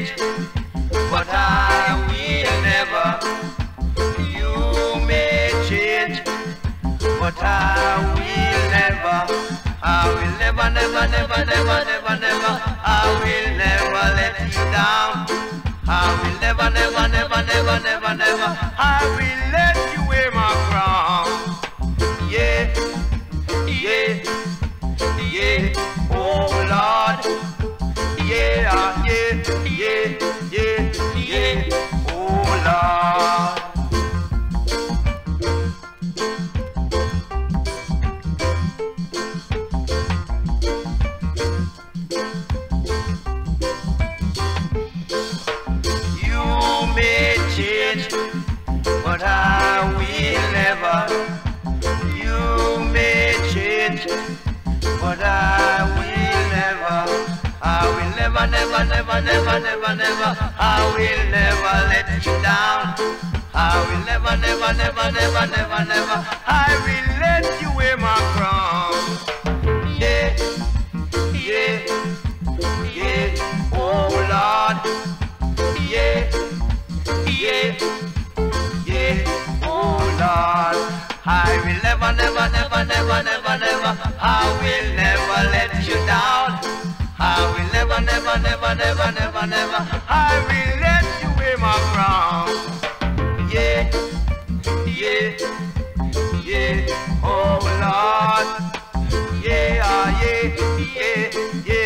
it, but I will never. You may change, but I will never. I will never, never, never, never, never, never. I will never let you down. I will never, never, never, never, never, never. I will let. But I will never. You may change, but I never, never, never, never, never, never. I will never let you down. I will never, never, never, never, never, never. I will let you wear my crown. Yeah, yeah, yeah. Oh Lord. Yeah, yeah, yeah, oh Lord. I will never, never, never, never, never, never, I will never, never, never, never, I will let you wear my crown. Yeah, yeah, yeah, oh Lord. Yeah, ah, yeah, yeah, yeah,